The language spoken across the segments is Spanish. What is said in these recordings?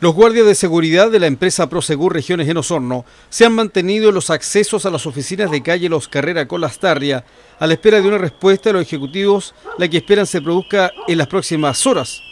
Los guardias de seguridad de la empresa Prosegur Regiones en Osorno se han mantenido en los accesos a las oficinas de calle Los Carrera con Lastarria a la espera de una respuesta de los ejecutivos, la que esperan se produzca en las próximas horas.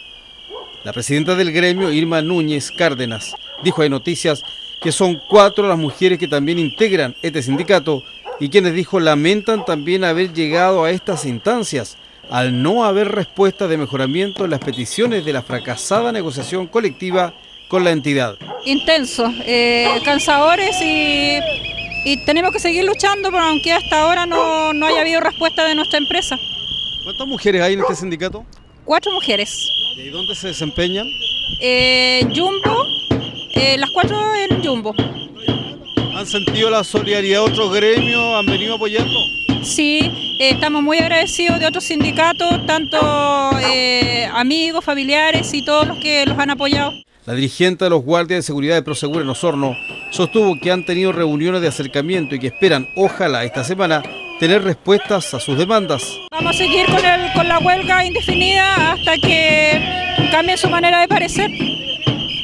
La presidenta del gremio, Irma Núñez Cárdenas, dijo a Noticias que son cuatro las mujeres que también integran este sindicato y quienes dijo lamentan también haber llegado a estas instancias al no haber respuesta de mejoramiento en las peticiones de la fracasada negociación colectiva con la entidad. Intensos, eh, cansadores y, y, tenemos que seguir luchando, pero aunque hasta ahora no, no haya habido respuesta de nuestra empresa. ¿Cuántas mujeres hay en este sindicato? Cuatro mujeres. ¿Y dónde se desempeñan? Eh, Jumbo, eh, las cuatro en Jumbo. ¿Han sentido la solidaridad de otros gremios? ¿Han venido apoyando? Sí, eh, estamos muy agradecidos de otros sindicatos, tanto eh, amigos, familiares y todos los que los han apoyado. La dirigente de los guardias de seguridad de Prosegur en Osorno sostuvo que han tenido reuniones de acercamiento y que esperan, ojalá esta semana, tener respuestas a sus demandas. Vamos a seguir con, el, con la huelga indefinida hasta que cambie su manera de parecer.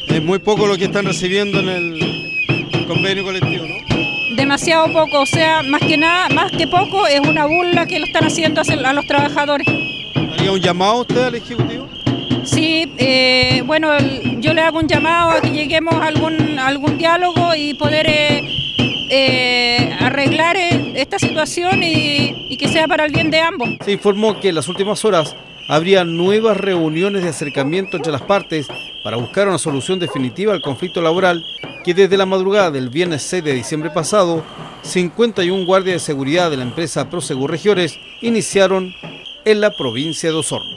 Es muy poco lo que están recibiendo en el convenio colectivo, ¿no? Demasiado poco, o sea, más que nada, más que poco, es una burla que lo están haciendo a los trabajadores. ¿Haría un llamado usted al Ejecutivo? Sí, eh, bueno, yo le hago un llamado a que lleguemos a algún, algún diálogo y poder eh, eh, arreglar esta situación y, y que sea para el bien de ambos. Se informó que en las últimas horas habría nuevas reuniones de acercamiento entre las partes para buscar una solución definitiva al conflicto laboral que desde la madrugada del viernes 6 de diciembre pasado, 51 guardias de seguridad de la empresa Prosegur Regiones iniciaron en la provincia de Osorno.